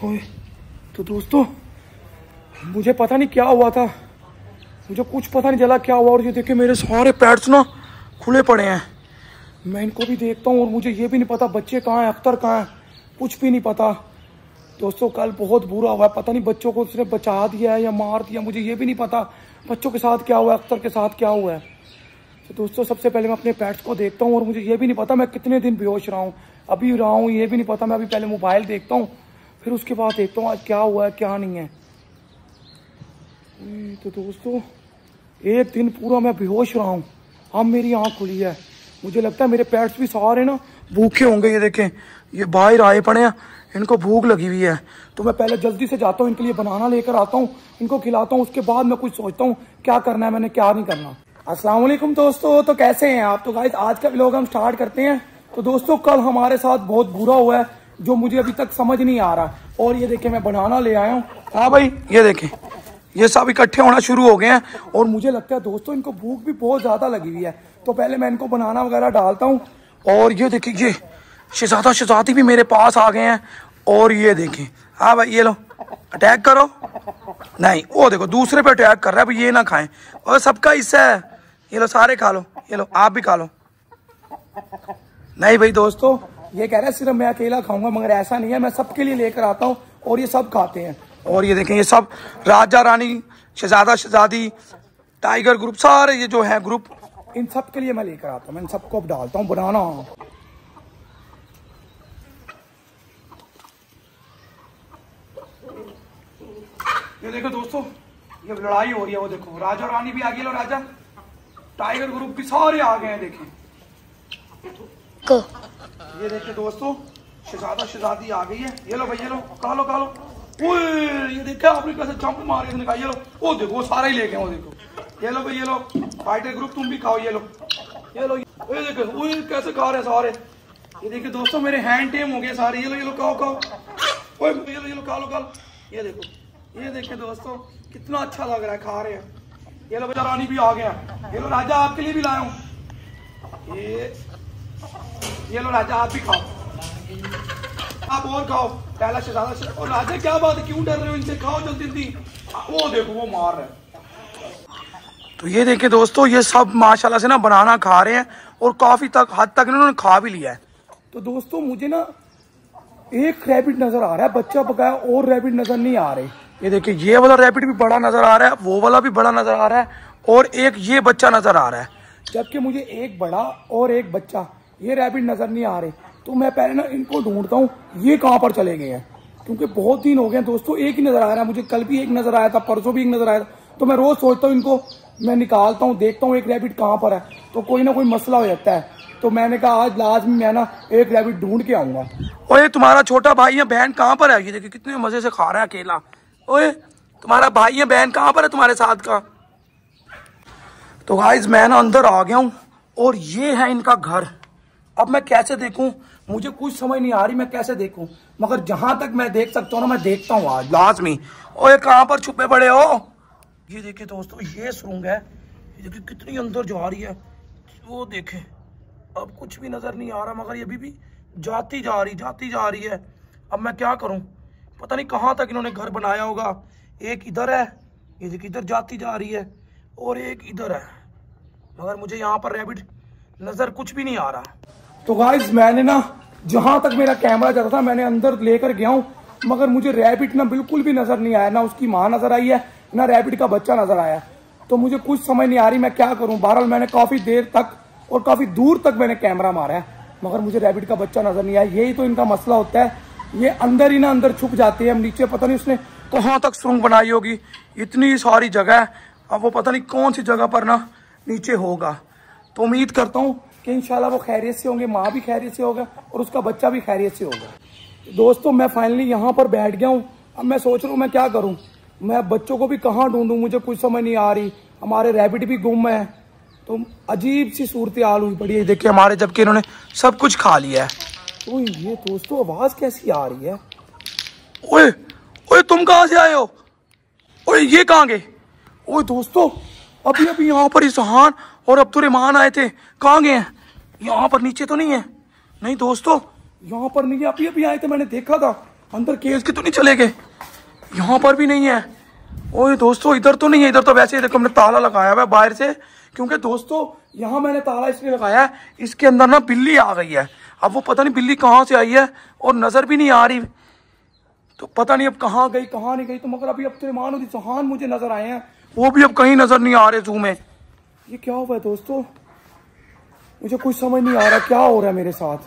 तो दोस्तों, मुझे पता नहीं क्या हुआ था। मुझे कुछ पता नहीं चला क्या हुआ, और ये देखिए मेरे सारे पैड्स ना खुले पड़े हैं। मैं इनको भी देखता हूँ, और मुझे ये भी नहीं पता बच्चे कहाँ हैं, अख्तर कहाँ हैं, कुछ भी नहीं पता। दोस्तों, कल बहुत बुरा हुआ है, पता नहीं बच्चों को उसने बचा दिया है या मार दिया, मुझे ये भी नहीं पता बच्चों के साथ क्या हुआ है, अख्तर के साथ क्या हुआ है। तो दोस्तों, सबसे पहले मैं अपने पैट्स को देखता हूँ, और मुझे ये भी नहीं पता मैं कितने दिन बेहोश रहा हूँ। अभी रहा हूँ, ये भी नहीं पता, मैं अभी पहले मोबाइल देखता हूँ फिर उसके बाद देखता हूँ आज क्या हुआ है, क्या नहीं है। तो दोस्तों, एक दिन पूरा मैं बेहोश रहा हूँ। अब मेरी आँख खुली है। मुझे लगता है मेरे पैट्स भी सारे ना भूखे होंगे, ये देखें। ये बाहर आए पड़े हैं, इनको भूख लगी हुई है। तो मैं पहले जल्दी से जाता हूँ, इनके लिए बनाना लेकर आता हूँ, इनको खिलाता हूँ, उसके बाद मैं कुछ सोचता हूँ, क्या करना है, मैंने क्या नहीं करना। वालेकुम दोस्तों तो कैसे हैं आप? तो गाइस आज का व्लॉग हम स्टार्ट करते हैं। तो दोस्तों, कल हमारे साथ बहुत बुरा हुआ है। जो मुझे अभी तक समझ नहीं आ रहा। और ये देखे, मैं बनाना ले आया हूँ। हाँ भाई, ये देखें, ये सब इकट्ठे होना शुरू हो गए हैं। और मुझे लगता है, दोस्तों, इनको भूख भी बहुत ज़्यादा लगी हुई है। तो पहले मैं इनको बनाना वगैरह डालता हूँ। और ये देखिए ये शहजादा शहजादी भी मेरे पास आ गए हैं। और ये देखें हाँ भाई, ये लो अटैक करो। नहीं, वो देखो, दूसरे पे अटैक कर रहा है ये ना खाएँ। और सबका हिस्सा है। ये लो, सारे खा लो, ये लो, आप भी खा लो। नहीं भाई, दोस्तों ये कह रहा है, सिर्फ़ मैं अकेला खाऊँगा, मगर ऐसा नहीं है, मैं सबके लिए लेकर आता हूँ और ये सब खाते हैं। और ये देखें, ये सब राजा, रानी, शहजादा, शहजादी, टाइगर ग्रुप, सारे ये जो है ग्रुप, इन सब के लिए मैं लेकर आता हूँ। इन सबको अब डालता हूँ, बनाना। ये देखो दोस्तों, ये लड़ाई हो रही है, वो देखो, राजा रानी भी आ गई लो, राजा। टाइगर ग्रुप भी सारे आ गए हैं, देखें। ये देखिए दोस्तों, शहजादा शहजादी आ गई है। ये लो भाई, ये लो खा लो खा लो ये देखा आपने कैसे जंप मारे इसने कहा ये लो। वो देखो, वो सारा ही लेके वो देखो। ये लो भाई, ये लो। फाइटर ग्रुप तुम भी खाओ, ये लो। ये लो, ये देखो, ओए, कैसे खा रहे सारे। ये देखिए दोस्तों, मेरे हैंड टेम हो गए सारे। ये लो ये लो, खाओ खाओ। ओए, ये लो ये लो खा लो खा लो ये देखो, ये देखिए दोस्तों, कितना अच्छा लग रहा है खा रहे हैं। ये लो बेटा रानी भी आ गया। ये लो, राजा आपके लिए भी लाया हूँ। ये ये लो राजा आप भी खाओ। आप और खाओ। पहला शहजादा शह- और राजा क्या बात है? क्यों डर रहे हो इनसे? खाओ जल्दी जल्दी। वो देखो वो मार रहे तो ये देखिए दोस्तों ये सब माशाल्लाह से ना बनाना खा रहे हैं और काफ़ी तक हद तक इन्होंने खा भी लिया है। तो दोस्तों मुझे ना एक रैबिट नज़र आ रहा है बच्चा पकाया और रैबिट नज़र नहीं आ रहे। ये देखिए ये वाला रैबिट भी बड़ा नज़र आ रहा है वो वाला भी बड़ा नज़र आ रहा है और एक ये बच्चा नज़र आ रहा है। जबकि मुझे एक बड़ा और एक बच्चा ये रैबिट नज़र नहीं आ रहे। तो मैं पहले ना इनको ढूंढता हूँ, ये कहाँ पर चले गए हैं? क्योंकि बहुत दिन हो गए दोस्तों, एक ही नज़र आ रहा है, मुझे कल भी एक नज़र आया था, परसों भी एक नज़र आया था। तो मैं रोज सोचता हूँ इनको, मैं निकालता हूँ, देखता हूँ एक रैबिट कहाँ पर है। तो कोई ना कोई मसला हो जाता है। तो मैंने कहा, आज लाजमी मैं ना एक रैबिट ढूंढ के आऊँगा। ओए, तुम्हारा छोटा भाई या बहन कहाँ पर है? ये देखिए, कितने मज़े से खा रहा है अकेला। ओए, तुम्हारा भाई या बहन कहाँ पर है तुम्हारे साथ का? तो गाइज़ मैं ना अंदर आ गया हूँ, और ये है इनका घर। अब मैं कैसे देखूँ? मुझे कुछ समझ नहीं आ रही, मैं कैसे देखूँ? मगर जहाँ तक मैं देख सकता हूँ ना, मैं देखता हूँ आज। लाजमी ओए कहाँ पर छुपे पड़े हो? ये देखिए दोस्तों, ये सुरंग है। ये देखिए, कितनी अंदर जा रही है। वो देखे। अब कुछ भी नज़र नहीं आ रहा, मगर ये अभी भी जाती जा रही, जाती जा रही है। अब मैं क्या करूँ? पता नहीं कहाँ तक इन्होंने घर बनाया होगा। एक इधर है, ये देखिए, इधर जाती जा रही है, और एक इधर है। मगर मुझे यहाँ पर रैबिट नज़र कुछ भी नहीं आ रहा तो गाइज़ मैंने ना, जहाँ तक मेरा कैमरा जाता था, मैंने अंदर लेकर गया हूँ, मगर मुझे रैबिट ना बिल्कुल भी नज़र नहीं आया, ना उसकी माँ नज़र आई है, ना रैबिट का बच्चा नज़र आया। तो मुझे कुछ समझ नहीं आ रही, मैं क्या करूँ? बहरहाल, मैंने काफ़ी देर तक और काफ़ी दूर तक मैंने कैमरा मारा है, मगर मुझे रैबिट का बच्चा नज़र नहीं आया। यही तो इनका मसला होता है। ये अंदर ही ना अंदर छुप जाते हैं, हम नीचे पता नहीं उसने कहाँ तक सुरंग बनाई होगी। इतनी सारी जगह है, अब वो पता नहीं कौन सी जगह पर ना नीचे होगा। तो उम्मीद करता हूँ कि इंशाल्लाह वो खैरियत से होंगे, माँ भी खैरियत से होगा और उसका बच्चा भी खैरियत से होगा। दोस्तों, मैं फाइनली यहाँ पर बैठ गया हूँ। अब मैं सोच रहा हूँ मैं क्या करूँ? मैं बच्चों को भी कहाँ ढूंढूं? मुझे कुछ समझ नहीं आ रही। हमारे रैबिट भी गुम है। तो अजीब सी सूरत हाल हुई पड़ी है। देखिए, हमारे जबकि इन्होंने सब कुछ खा लिया है। तो ये दोस्तों, आवाज़ कैसी आ रही है? ओए ओए, तुम कहाँ से आए हो? ओए, ये कहाँ गए? ओए, दोस्तों अभी अभी यहाँ पर इसहान और अब्दुलरहमान आए थे। कहाँ गए हैं? यहाँ पर नीचे तो नहीं है। नहीं दोस्तों, यहाँ पर नहीं है। अभी अभी आए थे, मैंने देखा था। अंदर केस के तो नहीं चले गए। यहाँ पर भी नहीं है। ओए दोस्तों, इधर तो नहीं है। इधर तो वैसे ही देखो, हमने ताला लगाया हुआ बाहर से। क्योंकि दोस्तों, यहाँ मैंने ताला इसलिए लगाया है, इसके अंदर ना बिल्ली आ गई है। अब वो पता नहीं बिल्ली कहाँ से आई है और नज़र भी नहीं आ रही। तो पता नहीं अब कहाँ गई, कहाँ नहीं गई। तो मगर अभी अब तो और सुहान मुझे नज़र आए हैं। वो भी अब कहीं नज़र नहीं आ रहे जू में। ये क्या हुआ है दोस्तों? मुझे कुछ समझ नहीं आ रहा क्या हो रहा है मेरे साथ?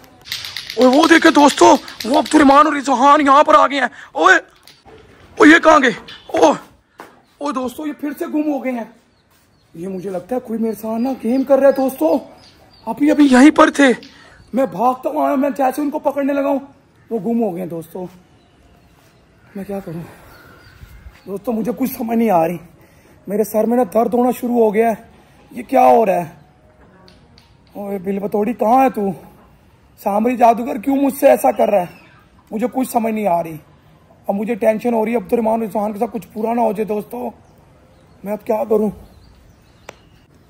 ओए वो देखे दोस्तों वो अब तुरमान और सुहान यहाँ पर आ गए हैं। ओए ओ ये कहाँ गए? ओ ओ दोस्तों ये फिर से गुम हो गए हैं। ये मुझे लगता है कोई मेरे साथ ना गेम कर रहा है दोस्तों। अभी अभी यहीं पर थे। मैं भागता हूँ आया मैं जैसे उनको पकड़ने लगा हूँ। वो गुम हो गए हैं दोस्तों। मैं क्या करूँ? दोस्तों मुझे कुछ समझ नहीं आ रही। मेरे सर में ना दर्द होना शुरू हो गया है। ये क्या हो रहा है? ओए, बिल बतौड़ी, कहाँ है तू? सामरी जादूगर क्यों मुझसे ऐसा कर रहा है? मुझे कुछ समझ नहीं आ रही। अब मुझे टेंशन हो रही है। अब तो रिमान रिजवान के साथ कुछ पूरा ना हो जाए, दोस्तों। मैं अब क्या करूँ?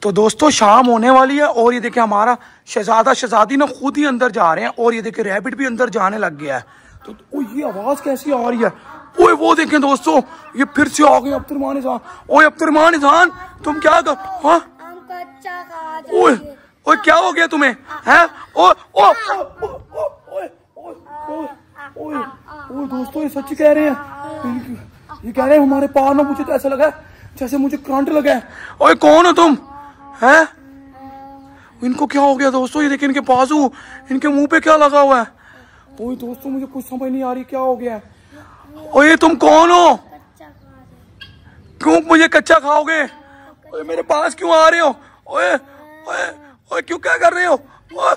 तो दोस्तों, शाम होने वाली है और ये देखे हमारा शहजादा शहजादी ना खुद ही अंदर जा रहे हैं और ये देखे रैबिट भी अंदर जाने लग गया है। तो ओ ये आवाज़ कैसी आ रही है? ओए, वो देखें दोस्तों, ये फिर से आ गए अब्दुलरमान निजान ओए अब्दुलरमान निजान तुम क्या कर हाँ? ओए ओए, क्या हो गया तुम्हें, हैं? ओ ओ ओए दोस्तों, ये सच कह रहे हैं। ये कह रहे हैं, हमारे पार में मुझे तो ऐसा लगा जैसे मुझे करंट लगा है। ओए, कौन हो तुम, हैं? इनको क्या हो गया दोस्तों, ये देखिए इनके बाजू, इनके मुँह पे क्या लगा हुआ है? ओए, दोस्तों, मुझे कुछ समझ नहीं आ रही, क्या हो गया है? ओए तुम कौन हो? कच्चा क्यों मुझे कच्चा खाओगे? ओए मेरे पास क्यों आ रहे हो? ओए ओए ओए क्यों क्या कर रहे हो? ओए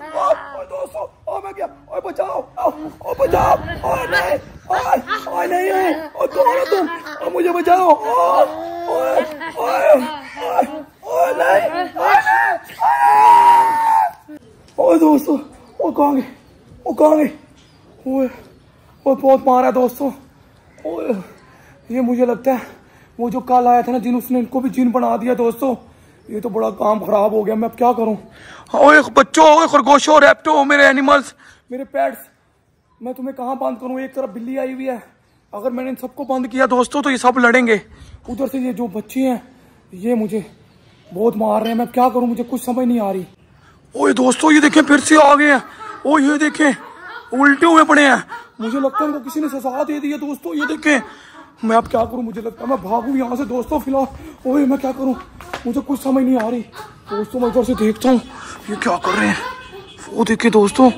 दोस्तों ओ मैं क्या ओए बचाओ ओ ओ बचाओ ओए नहीं ओए ओए नहीं ओ कौन हो तुम ओ मुझे बचाओ ओए ओए ओए नहीं ओए दोस्तों ओ कहाँ गए? ओ कहाँ गए? ओए ओए बहुत मारा दोस्तों। ओए ये मुझे लगता है वो जो कल आया था ना जिन उसने इनको भी जिन बना दिया दोस्तों। ये तो बड़ा काम खराब हो गया मैं अब क्या करूँ? ओए बच्चों ओए खरगोशों रैप्टो मेरे एनिमल्स मेरे पेट्स मैं तुम्हें कहाँ बंद करूँ? एक तरफ़ बिल्ली आई हुई है। अगर मैंने इन सबको बंद किया दोस्तों तो ये सब लड़ेंगे। उधर से ये जो बच्चे हैं ये मुझे बहुत मार रहे हैं। मैं क्या करूँ? मुझे कुछ समझ नहीं आ रही। ओए दोस्तों ये देखें फिर से आ गए हैं। ओ ये देखें उल्टे हुए पड़े हैं। मुझे लगता है इनको किसी ने सजा दे दी है, दोस्तों, ये देखें। मैं अब क्या करूँ? मुझे लगता है मैं भागूं यहाँ से, दोस्तों, फ़िलहाल। ओए, मैं क्या करूँ? मुझे कुछ समझ नहीं आ रही। दोस्तों, मैं इधर से देखता हूँ। ये क्या कर रहे हैं? वो देखे दोस्तों।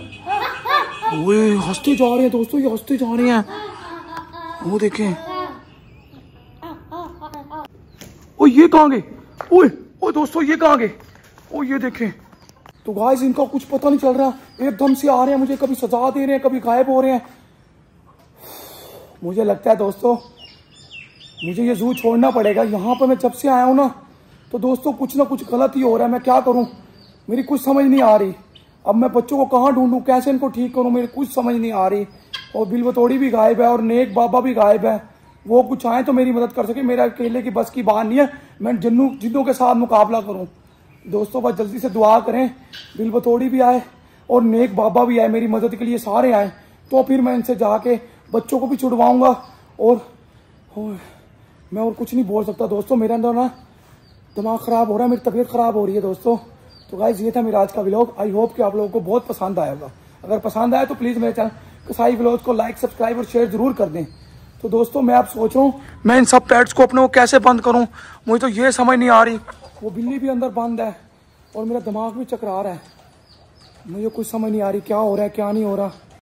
ओए, हँसते जा रहे हैं, दोस्तों, ये हँसते जा रहे हैं। वो देखे। ओ ये कहाँ गए? ओए ओए, दोस्तों, ये कहाँ गए? ओ ये देखें। तो गाइस इनका कुछ पता नहीं चल रहा। एकदम से आ रहे हैं मुझे, कभी सजा दे रहे हैं, कभी गायब हो रहे हैं। मुझे लगता है दोस्तों, मुझे ये जू छोड़ना पड़ेगा। यहाँ पर मैं जब से आया हूँ ना तो दोस्तों, कुछ ना कुछ गलत ही हो रहा है। मैं क्या करूँ? मेरी कुछ समझ नहीं आ रही। अब मैं बच्चों को कहाँ ढूंढूं? कैसे इनको ठीक करूँ? मेरी कुछ समझ नहीं आ रही। और बिल बतौड़ी भी गायब है और नेक बाबा भी गायब है। वो कुछ आए तो मेरी मदद कर सके। मेरा अकेले की बस की बात नहीं है। मैं जिन्नू जिन्नों के साथ मुकाबला करूँ। दोस्तों बस जल्दी से दुआ करें। बिल बतौड़ी भी आए और नेक बाबा भी आए मेरी मदद के लिए सारे आए। तो फिर मैं इनसे जाके बच्चों को भी छुड़वाऊँगा और, मैं और कुछ नहीं बोल सकता। दोस्तों मेरे अंदर ना दिमाग खराब हो रहा है मेरी तबीयत खराब हो रही है दोस्तों। तो गाइज़ ये था मेरा आज का व्लॉग आई होप कि आप लोगों को बहुत पसंद आया होगा। अगर पसंद आया तो प्लीज़ मेरे चैनल कसाई व्लॉग को लाइक सब्सक्राइब और शेयर ज़रूर कर दें। तो दोस्तों मैं आप सोच रहा हूँ मैं इन सब पेट्स को अपने को कैसे बंद करूँ? मुझे तो ये समझ नहीं आ रही। वो बिल्ली भी अंदर बंद है और मेरा दिमाग भी चकरा रहा है। मुझे कुछ समझ नहीं आ रही, क्या हो रहा है, क्या नहीं हो रहा।